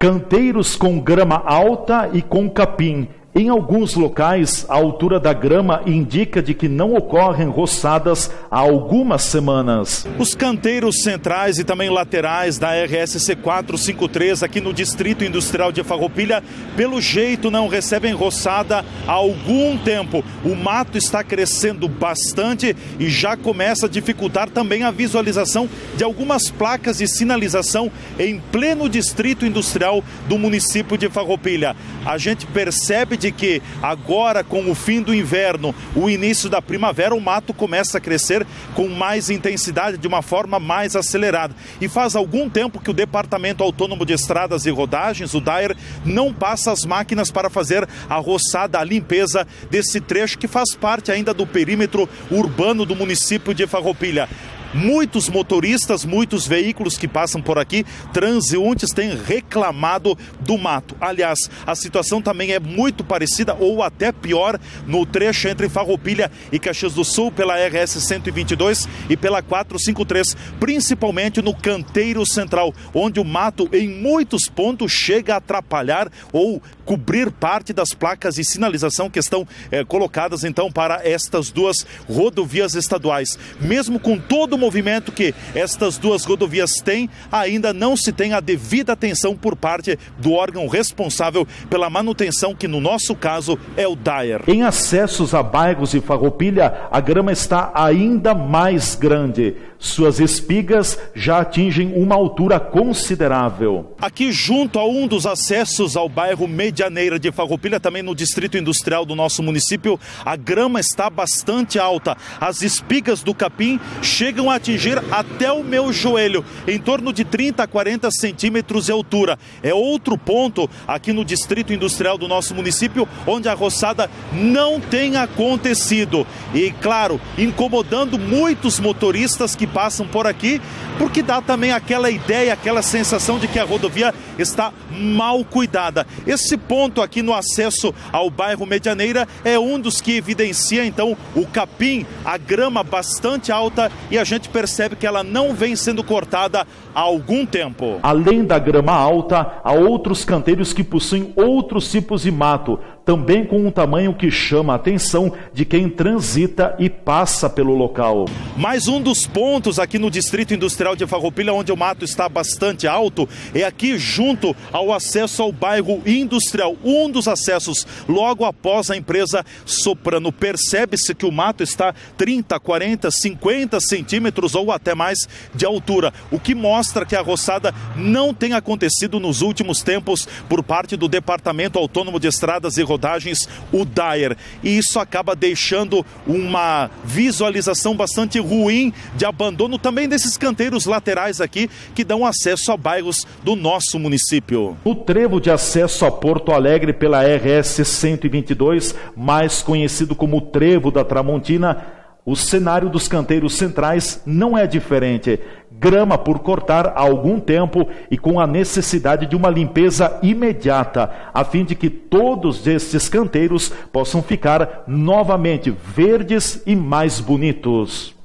Canteiros com grama alta e com capim em alguns locais, a altura da grama indica de que não ocorrem roçadas há algumas semanas. Os canteiros centrais e também laterais da RSC 453 aqui no Distrito Industrial de Farroupilha, pelo jeito não recebem roçada há algum tempo. O mato está crescendo bastante e já começa a dificultar também a visualização de algumas placas de sinalização em pleno Distrito Industrial do município de Farroupilha. A gente percebe de que agora, com o fim do inverno, o início da primavera, o mato começa a crescer com mais intensidade, de uma forma mais acelerada. E faz algum tempo que o Departamento Autônomo de Estradas e Rodagens, o DAER, não passa as máquinas para fazer a roçada, a limpeza desse trecho que faz parte ainda do perímetro urbano do município de Farroupilha. Muitos motoristas, muitos veículos que passam por aqui, transeuntes, têm reclamado do mato. Aliás, a situação também é muito parecida ou até pior no trecho entre Farroupilha e Caxias do Sul pela RS 122 e pela 453, principalmente no canteiro central, onde o mato em muitos pontos chega a atrapalhar ou cobrir parte das placas de sinalização que estão eh, colocadas então para estas duas rodovias estaduais. Mesmo com todo movimento que estas duas rodovias têm, ainda não se tem a devida atenção por parte do órgão responsável pela manutenção, que no nosso caso é o DAER. Em acessos a bairros e Farroupilha, a grama está ainda mais grande. Suas espigas já atingem uma altura considerável. Aqui junto a um dos acessos ao bairro Medianeira de Farroupilha, também no distrito industrial do nosso município, a grama está bastante alta. As espigas do capim chegam atingir até o meu joelho, em torno de 30 a 40 centímetros de altura. É outro ponto aqui no distrito industrial do nosso município onde a roçada não tem acontecido. E, claro, incomodando muitos motoristas que passam por aqui, porque dá também aquela ideia, aquela sensação de que a rodovia está mal cuidada. Esse ponto aqui no acesso ao bairro Medianeira é um dos que evidencia então o capim, a grama bastante alta e a gente percebe que ela não vem sendo cortada há algum tempo. Além da grama alta, há outros canteiros que possuem outros tipos de mato, também com um tamanho que chama a atenção de quem transita e passa pelo local. Mais um dos pontos aqui no Distrito Industrial de Farroupilha, onde o mato está bastante alto, é aqui junto ao acesso ao bairro industrial, um dos acessos logo após a empresa Soprano. Percebe-se que o mato está 30, 40, 50 centímetros ou até mais de altura, o que mostra que a roçada não tem acontecido nos últimos tempos por parte do Departamento Autônomo de Estradas e Rodagens, o DAER. E isso acaba deixando uma visualização bastante ruim de abandono também desses canteiros laterais aqui que dão acesso a bairros do nosso município. O trevo de acesso a Porto Alegre pela RS 122, mais conhecido como Trevo da Tramontina, o cenário dos canteiros centrais não é diferente. Grama por cortar há algum tempo e com a necessidade de uma limpeza imediata, a fim de que todos estes canteiros possam ficar novamente verdes e mais bonitos.